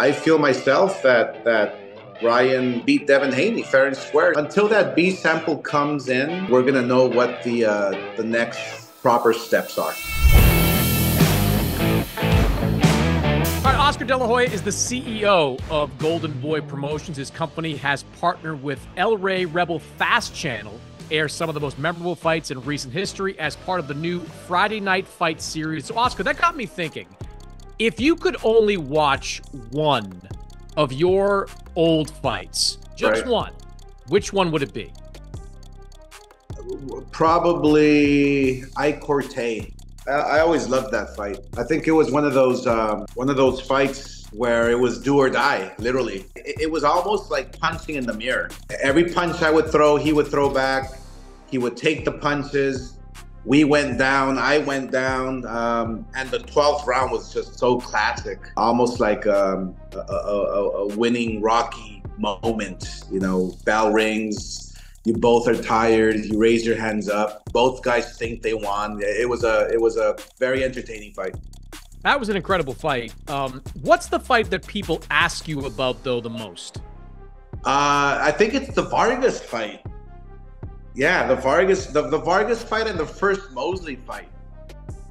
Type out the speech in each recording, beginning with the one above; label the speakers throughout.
Speaker 1: I feel myself that that Ryan beat Devin Haney fair and square. Until that B sample comes in, we're gonna know what the uh, the next proper steps are.
Speaker 2: All right, Oscar De La Hoya is the CEO of Golden Boy Promotions. His company has partnered with El Rey Rebel Fast Channel, air some of the most memorable fights in recent history as part of the new Friday Night Fight series. So, Oscar, that got me thinking. If you could only watch one of your old fights, just
Speaker 1: Right.
Speaker 2: one, which one would it be?
Speaker 1: Probably Ike Quartey. I, I always loved that fight. I think it was one of those um, one of those fights where it was do or die, literally. It, it was almost like punching in the mirror. Every punch I would throw, he would throw back. He would take the punches. We went down. I went down, um, and the twelfth round was just so classic, almost like um, a, a, a, a winning Rocky moment. You know, bell rings you both are tired you raise your hands up both guys think they won it was a it was a very entertaining fight
Speaker 2: That was an incredible fight. Um, what's the fight that people ask you about, though, the most?
Speaker 1: uh i think it's the vargas fight yeah the vargas the, the vargas fight and the first mosley fight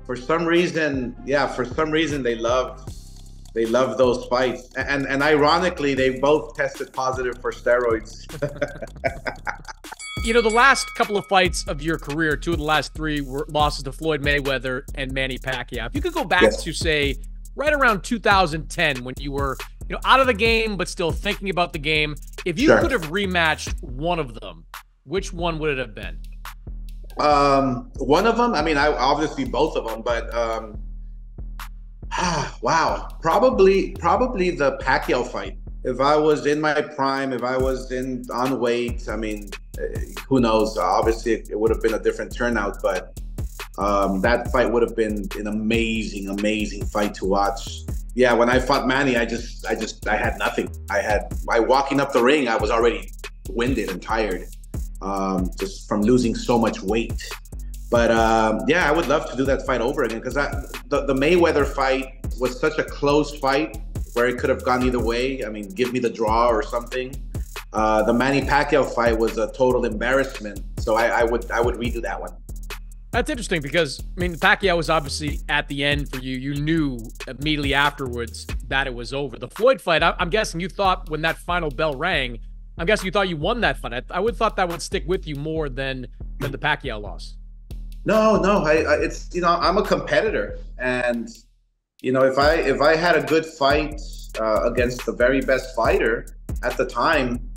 Speaker 1: for some reason yeah for some reason they love they love those fights and and ironically they both tested positive for steroids
Speaker 2: You know, the last couple of fights of your career, two of the last three were losses to Floyd Mayweather and Manny Pacquiao. If you could go back
Speaker 1: Yes.
Speaker 2: to say right around 2010 when you were, you know, out of the game but still thinking about the game, if you
Speaker 1: Sure.
Speaker 2: could have rematched one of them, which one would it have been?
Speaker 1: Um, one of them. I mean, I obviously both of them, but um, wow, probably probably the Pacquiao fight. If I was in my prime, if I was in on weight, I mean, eh, who knows? Obviously, it, it would have been a different turnout, but um, that fight would have been an amazing, amazing fight to watch. Yeah, when I fought Manny, I just, I just, I had nothing. I had, by walking up the ring, I was already winded and tired um, just from losing so much weight. But um, yeah, I would love to do that fight over again because the, the Mayweather fight was such a close fight where it could have gone either way. I mean, give me the draw or something. Uh, the Manny Pacquiao fight was a total embarrassment, so I, I would I would redo that one.
Speaker 2: That's interesting because I mean Pacquiao was obviously at the end for you. You knew immediately afterwards that it was over. The Floyd fight, I- I'm guessing you thought when that final bell rang, I'm guessing you thought you won that fight. I, I would thought that would stick with you more than than the Pacquiao loss.
Speaker 1: No, no, I, I it's you know I'm a competitor, and you know if I if I had a good fight uh, against the very best fighter at the time,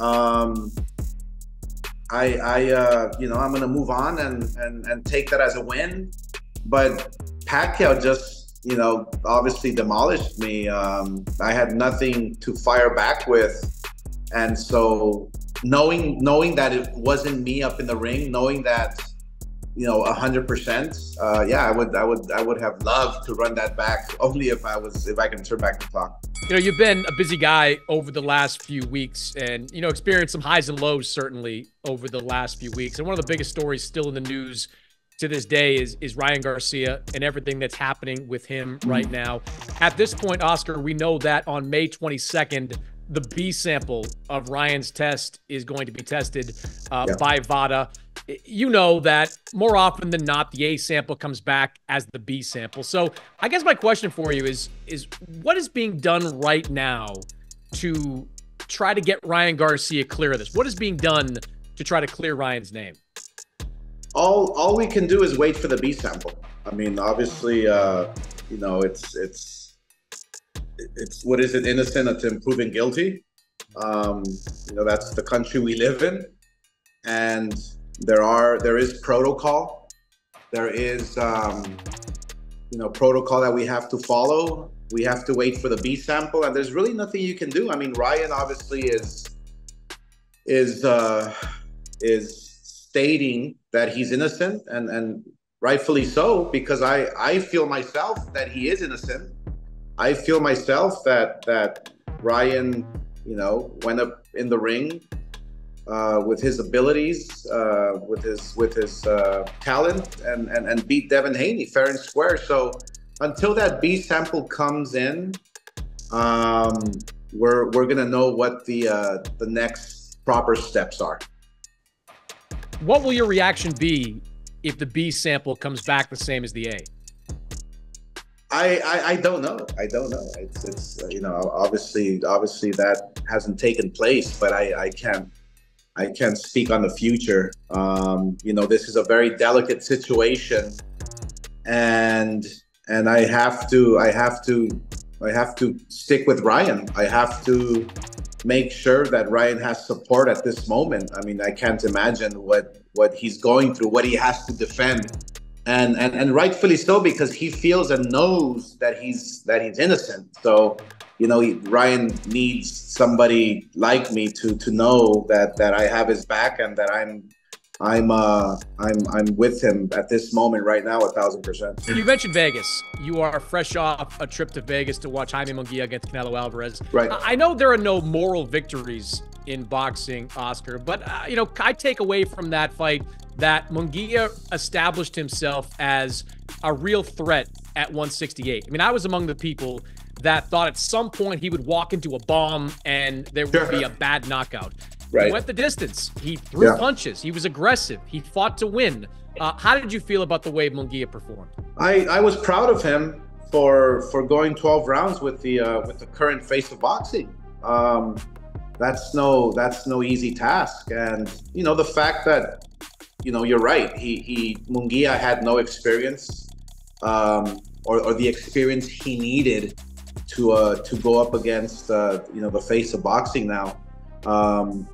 Speaker 1: um, I I uh, you know I'm gonna move on and and and take that as a win, but Pacquiao just you know obviously demolished me. Um, I had nothing to fire back with, and so knowing knowing that it wasn't me up in the ring, knowing that you know, a hundred percent. Uh, yeah, I would, I would, I would have loved to run that back. Only if I was, if I can turn back the clock.
Speaker 2: You know, you've been a busy guy over the last few weeks and, you know, experienced some highs and lows certainly over the last few weeks. And one of the biggest stories still in the news to this day is is Ryan Garcia and everything that's happening with him right now. At this point, Oscar, we know that on May 22nd, the B sample of Ryan's test is going to be tested uh,
Speaker 1: Yeah.
Speaker 2: by VADA. You know that more often than not, the A sample comes back as the B sample. So I guess my question for you is is what is being done right now to try to get Ryan Garcia clear of this? What is being done to try to clear Ryan's name?
Speaker 1: All, all we can do is wait for the B sample. I mean, obviously, uh, you know, it's, it's, it's what is it? Innocent until proven guilty. Um, you know, that's the country we live in, and there are, there is protocol. There is, um, you know, protocol that we have to follow. We have to wait for the B sample, and there's really nothing you can do. I mean, Ryan obviously is is uh, is stating that he's innocent, and and rightfully so, because I I feel myself that he is innocent. I feel myself that that Ryan, you know, went up in the ring uh, with his abilities, uh, with his with his uh, talent, and, and and beat Devin Haney fair and square. So until that B sample comes in, um, we're we're gonna know what the uh, the next proper steps are.
Speaker 2: What will your reaction be if the B sample comes back the same as the A?
Speaker 1: I, I, I don't know. I don't know. It's, it's uh, you know obviously obviously that hasn't taken place, but I, I can't I can't speak on the future. Um, you know this is a very delicate situation, and and I have to I have to I have to stick with Ryan. I have to make sure that Ryan has support at this moment. I mean I can't imagine what what he's going through, what he has to defend and and and rightfully so because he feels and knows that he's that he's innocent. So you know, he, Ryan needs somebody like me to to know that that I have his back and that I'm I'm uh I'm I'm with him at this moment right now a thousand percent.
Speaker 2: You mentioned Vegas. You are fresh off a trip to Vegas to watch Jaime Munguia against Canelo Alvarez.
Speaker 1: Right.
Speaker 2: I know there are no moral victories in boxing, Oscar, but uh, you know I take away from that fight that Munguia established himself as a real threat at 168. I mean, I was among the people that thought at some point he would walk into a bomb and there would sure. be a bad knockout. Right. He went the distance. He threw yeah. punches. He was aggressive. He fought to win. Uh, how did you feel about the way Munguia performed?
Speaker 1: I, I was proud of him for for going 12 rounds with the uh, with the current face of boxing. Um, that's no that's no easy task, and you know the fact that you know, you're right. He he Munguia had no experience, um, or, or the experience he needed to uh, to go up against uh, you know the face of boxing now. Um,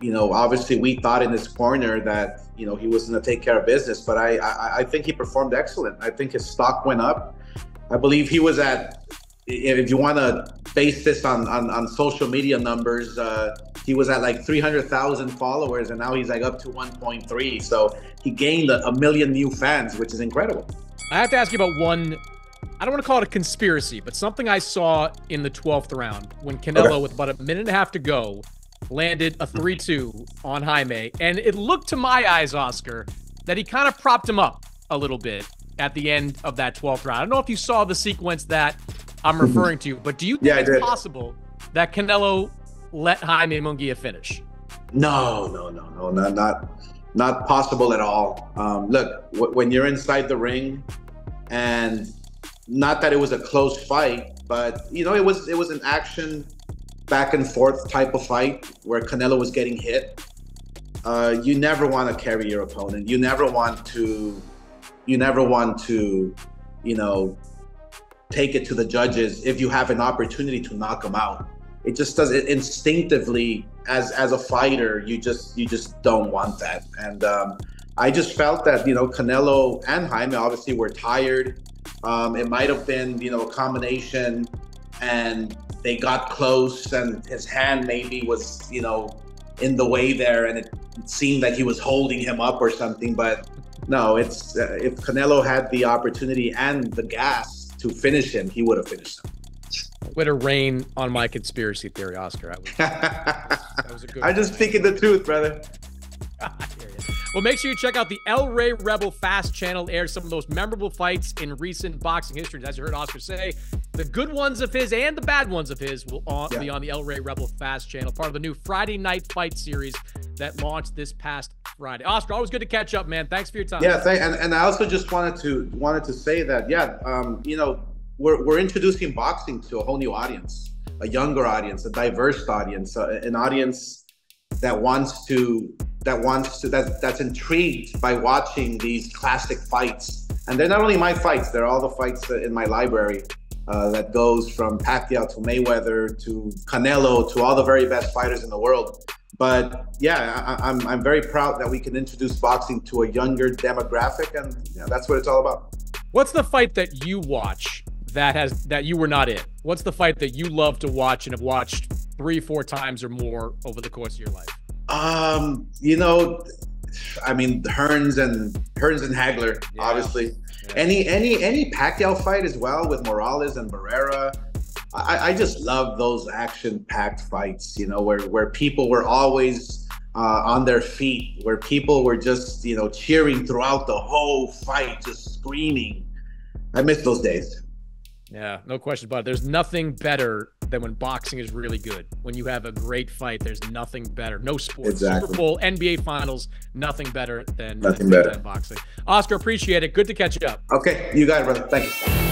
Speaker 1: you know, obviously we thought in his corner that you know he was going to take care of business, but I, I I think he performed excellent. I think his stock went up. I believe he was at if you want to base this on, on, on social media numbers, uh, he was at like 300,000 followers and now he's like up to 1.3. So he gained a, a, million new fans, which is incredible.
Speaker 2: I have to ask you about one, I don't want to call it a conspiracy, but something I saw in the 12th round when Canelo, okay. with about a minute and a half to go, landed a 3 2 on Jaime. And it looked to my eyes, Oscar, that he kind of propped him up a little bit at the end of that 12th round. I don't know if you saw the sequence that I'm mm-hmm. referring to. You. But do you think yeah, it's possible that Canelo let Jaime Munguia finish?
Speaker 1: No, no, no, no, not not, not possible at all. Um, look, w- when you're inside the ring, and not that it was a close fight, but you know it was it was an action back and forth type of fight where Canelo was getting hit. Uh, you never want to carry your opponent. You never want to. You never want to, you know, take it to the judges if you have an opportunity to knock them out. It just does it instinctively as as a fighter. You just you just don't want that. And um, I just felt that you know Canelo and Jaime obviously were tired. Um, it might have been you know a combination, and they got close, and his hand maybe was you know in the way there, and it, seemed like he was holding him up or something. But no, it's uh, if Canelo had the opportunity and the gas to finish him, he would have finished him.
Speaker 2: Way to rain on my conspiracy theory, Oscar. I was,
Speaker 1: that was a good. I'm just speaking the truth, brother.
Speaker 2: well, make sure you check out the El Rey Rebel Fast channel. Airs some of those memorable fights in recent boxing history. As you heard Oscar say, the good ones of his and the bad ones of his will on, yeah. be on the El Rey Rebel Fast channel, part of the new Friday Night Fight series that launched this past Friday. Oscar, always good to catch up, man. Thanks for your time.
Speaker 1: Yeah, thank, and, and I also just wanted to wanted to say that yeah, um, you know, we're we're introducing boxing to a whole new audience, a younger audience, a diverse audience, uh, an audience that wants to that wants to that that's intrigued by watching these classic fights. And they're not only my fights; they're all the fights in my library. Uh, that goes from Pacquiao to Mayweather to Canelo to all the very best fighters in the world. But yeah, I, am I'm, I'm very proud that we can introduce boxing to a younger demographic, and yeah, that's what it's all about.
Speaker 2: What's the fight that you watch that has that you were not in? What's the fight that you love to watch and have watched three, four times or more over the course of your life?
Speaker 1: Um, you know, I mean Hearns and Hearns and Hagler, yeah. obviously. Yeah. Any any any Pacquiao fight as well with Morales and Barrera. I, I just love those action-packed fights, you know, where where people were always uh, on their feet, where people were just, you know, cheering throughout the whole fight, just screaming. I miss those days.
Speaker 2: Yeah, no question about it. There's nothing better than when boxing is really good. When you have a great fight, there's nothing better. No sport,
Speaker 1: Exactly.
Speaker 2: Super Bowl, NBA Finals, nothing better than
Speaker 1: Nothing
Speaker 2: than
Speaker 1: better.
Speaker 2: boxing. Oscar, appreciate it. Good to catch you up.
Speaker 1: Okay, you got it, brother. Thank you.